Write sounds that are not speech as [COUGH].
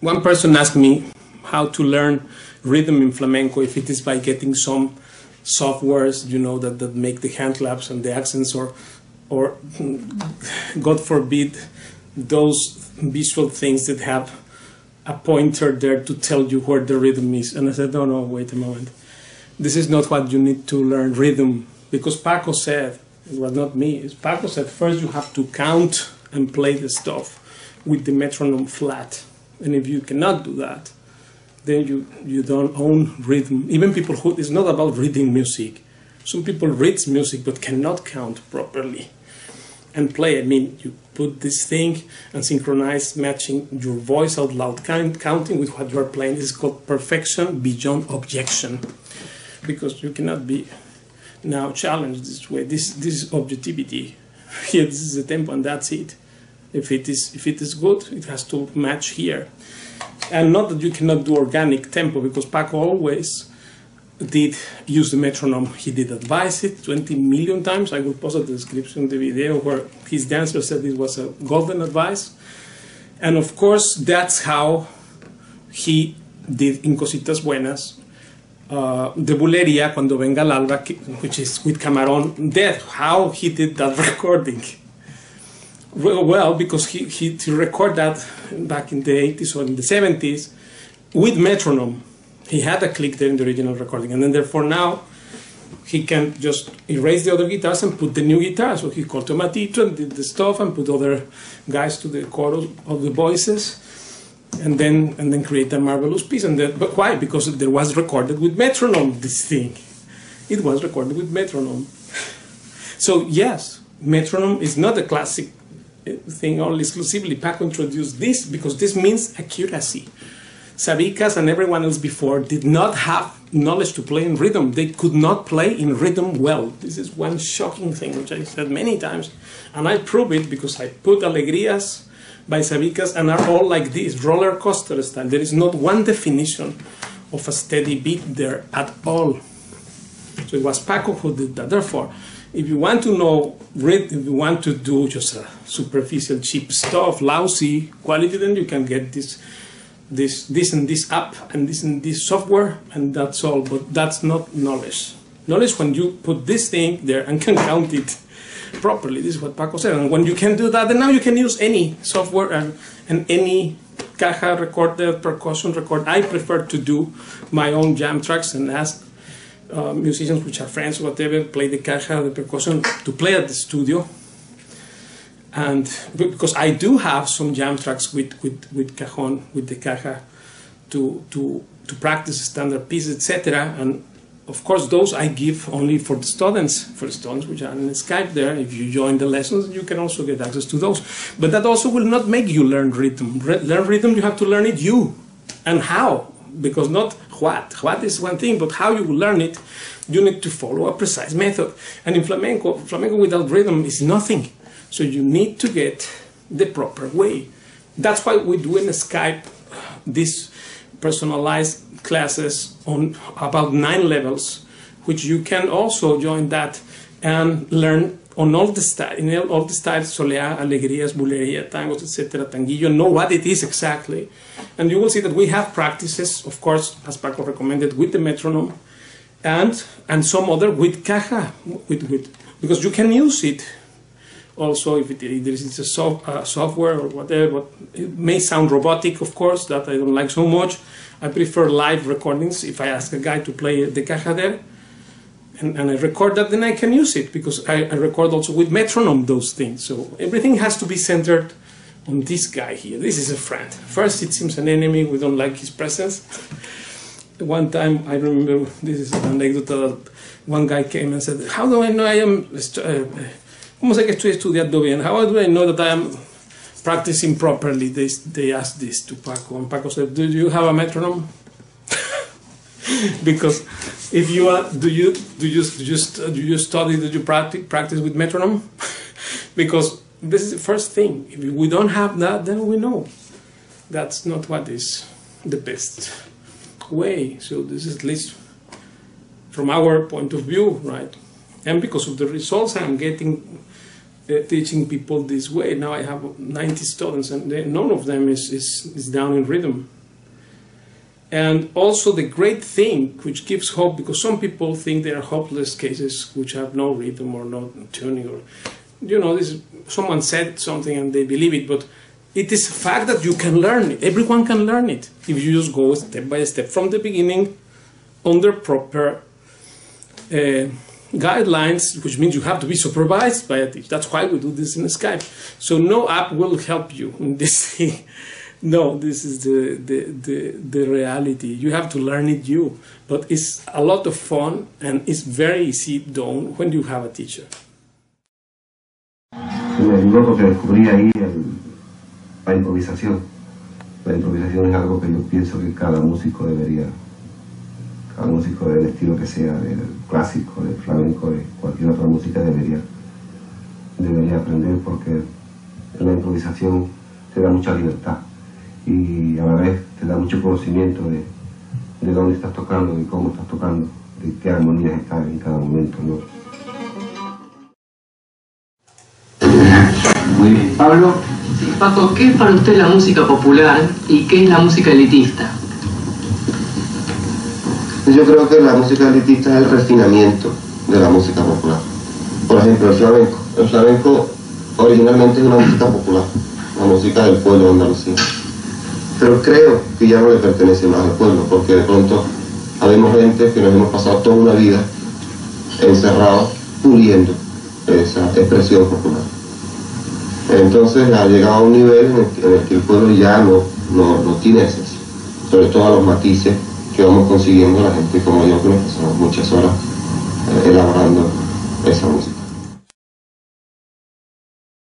One person asked me how to learn rhythm in flamenco, if it is by getting some softwares, you know, that, that make the hand claps and the accents, or, or God forbid, those visual things that have a pointer there to tell you where the rhythm is. And I said, no, no, wait a moment. This is not what you need to learn rhythm. Because Paco said, it was not me, Paco said, first you have to count and play the stuff with the metronome flat. And if you cannot do that, then you, you don't own rhythm. Even people who, it's not about reading music. Some people read music but cannot count properly and play. I mean, you put this thing and synchronize matching your voice out loud count, counting with what you are playing. This is called perfection beyond objection because you cannot be now challenged this way. This, this is objectivity. [LAUGHS] Here, this is the tempo and that's it. If it is if it is good, it has to match here. And not that you cannot do organic tempo because Paco always did use the metronome. He did advise it 20 million times. I will post a description of the video where his dancer said it was a golden advice. And of course, that's how he did in Cositas Buenas. Uh, the Bulería, Cuando Venga el Alba, which is with Camarón, that how he did that [LAUGHS] recording well because he, he, he recorded that back in the 80s or in the 70s with metronome. He had a click there in the original recording, and then therefore now he can just erase the other guitars and put the new guitar. So he called Tomatito and did the stuff and put other guys to the chorus of the voices, and then and then create a marvelous piece. And then, but why? Because there was recorded with metronome. This thing, it was recorded with metronome. So yes, metronome is not a classic thing only exclusively. Paco introduced this because this means accuracy. Sabicas and everyone else before did not have knowledge to play in rhythm. They could not play in rhythm well. This is one shocking thing, which I said many times. And I prove it because I put Alegrías by Sabicas and are all like this, roller coaster style. There is not one definition of a steady beat there at all. So it was Paco who did that. Therefore, if you want to know, if you want to do just superficial, cheap stuff, lousy quality, then you can get this, this, this and this app and this and this software, and that's all. But that's not knowledge. Knowledge when you put this thing there and can count it properly. This is what Paco said. And when you can do that, then now you can use any software and, and any caja recorder, percussion record. I prefer to do my own jam tracks and ask uh, musicians which are friends, whatever, play the caja, the percussion, to play at the studio. And because I do have some jam tracks with, with, with cajon, with the caja, to, to, to practice standard pieces, etc. And of course, those I give only for the students, for the students which are in Skype there. If you join the lessons, you can also get access to those. But that also will not make you learn rhythm. Re learn rhythm, you have to learn it you. And how? because not what. What is one thing, but how you will learn it, you need to follow a precise method. And in flamenco, flamenco without rhythm is nothing. So you need to get the proper way. That's why we do in Skype these personalized classes on about nine levels, which you can also join that and learn on all the styles, in all the styles, soleá, alegrías, bulería, tangos, etc., tanguillo, know what it is exactly. And you will see that we have practices, of course, as Paco recommended, with the metronome, and and some other with caja, with, with because you can use it also if it, if is a soft, uh, software or whatever. But it may sound robotic, of course, that I don't like so much. I prefer live recordings. If I ask a guy to play the caja there, and, and, I record that, then I can use it because I, I, record also with metronome those things. So everything has to be centered on this guy here. This is a friend. First, it seems an enemy. We don't like his presence. [LAUGHS] One time, I remember this is an anecdote that one guy came and said, "How do I know I am? Uh, ¿Cómo sé que estoy estudiando bien? How do I know that I am practicing properly?" They they asked this to Paco, and Paco said, "Do you have a metronome?" [LAUGHS] because if you are, do you do you do you, do you study? Do you practice practice with metronome? [LAUGHS] because this is the first thing. If we don't have that, then we know that's not what is the best way. So this is at least from our point of view, right? And because of the results I'm getting uh, teaching people this way, now I have 90 students and they, none of them is, is, is down in rhythm. And also the great thing, which gives hope, because some people think they are hopeless cases which have no rhythm or no tuning, or you know, this someone said something and they believe it, but it is a fact that you can learn it. Everyone can learn it if you just go step by step from the beginning under proper uh, guidelines, which means you have to be supervised by a teacher. That's why we do this in Skype. So no app will help you in this thing. [LAUGHS] no, this is the, the, the, the reality. You have to learn it you. But it's a lot of fun and it's very easy done when you have a teacher. Me ayudó porque descubrí ahí el, la improvisación. La improvisación es algo que yo pienso que cada músico debería, cada músico del estilo que sea, del clásico, del flamenco, de cualquier otra música debería, debería aprender porque la improvisación te da mucha libertad y a la vez te da mucho conocimiento de, de dónde estás tocando, de cómo estás tocando, de qué armonías están en cada momento. ¿no? Muy bien. Pablo. Sí, Paco, ¿qué es para usted la música popular y qué es la música elitista? Yo creo que la música elitista es el refinamiento de la música popular. Por ejemplo, el flamenco. El flamenco originalmente es una música popular, la música del pueblo de Andalucía. Pero creo que ya no le pertenece más al pueblo, porque de pronto habemos gente que nos hemos pasado toda una vida encerrados, puliendo esa expresión popular. Entonces ha llegado a un nivel en el, que, el pueblo ya no, no, no tiene esencia, sobre todo a los matices que vamos consiguiendo la gente como yo, que nos pasamos muchas horas eh, elaborando esa música.